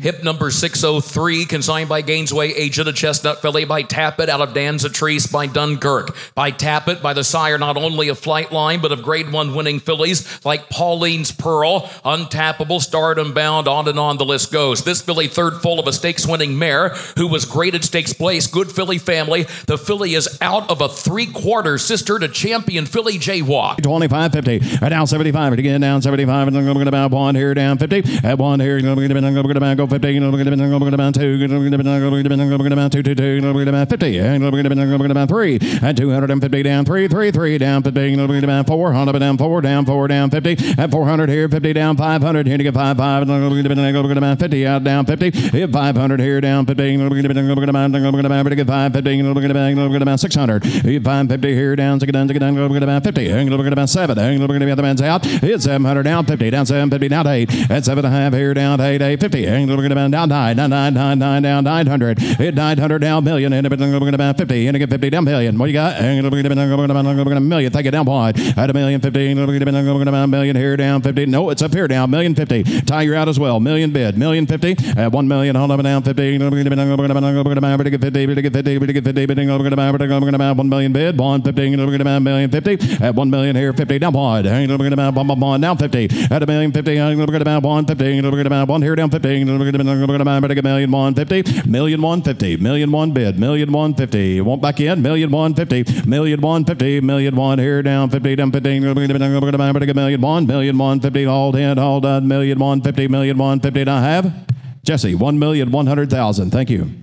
Hip number 603, consigned by Gainesway, agent of the Chestnut Filly by Tapit out of Danzatrice by Dunkirk. By Tapit, by the sire not only of Flightline, but of grade one winning fillies like Pauline's Pearl, Untapable, Stardom Bound, on and on the list goes. This filly, third full of a stakes winning mare who was graded stakes place, good filly family. The filly is out of a three quarter sister to champion filly Jaywalk. 25, 50, down 75, again down 75, and I'm going to one here, down 50, at one here, I'm going to go 50, I'm going to about two, I'm going to about two, two, two, I'm going to about 50, and I'm going to about three, at 250 down, three, three, three down 50, I'm going to about four, 100 down, four down, four down 50, at 400 here, 50 down, 500 here to get five, five, and I'm going to about 50 out down 50, hit 500 here down 50, to get 550, I'm going to about, I'm going to about 600, hit 550 here down, take it down, down, about 50, I'm going about seven, I'm going to about the man's out, hit 700 down 50, down 750 down eight, at seven and a half here down to eight, 850, I'm going to down nine, nine, nine, nine, nine, down 900, hit 900 down million, and I'm going to about 50, and get 50 down million. What you got? I'm going to about a million, take it down wide, at a million 50, I'm going to about a million here down 50, no, it's up here down, million 50, Tiger out as well, million bid, million 50, at 1 million, hold up and down 50, I'm going to about to get 50, to get 50, to get 50, but I'm going to about 1 million bid, 150, I'm going to a million 50, at 1 million here, 50 down wide, I'm going to about one, one, one, down 50, at a million 50, I'm going to about 150, I'm going to about one here down 50, To about a million 150, million 150, million one bid, million 150, won't back in, million 150, million 150, million one here down 50, down 50, I'm going to about a million one, million 150, all in, all done, million 150, million 150, and I have Jesse, 1,100,000. Thank you.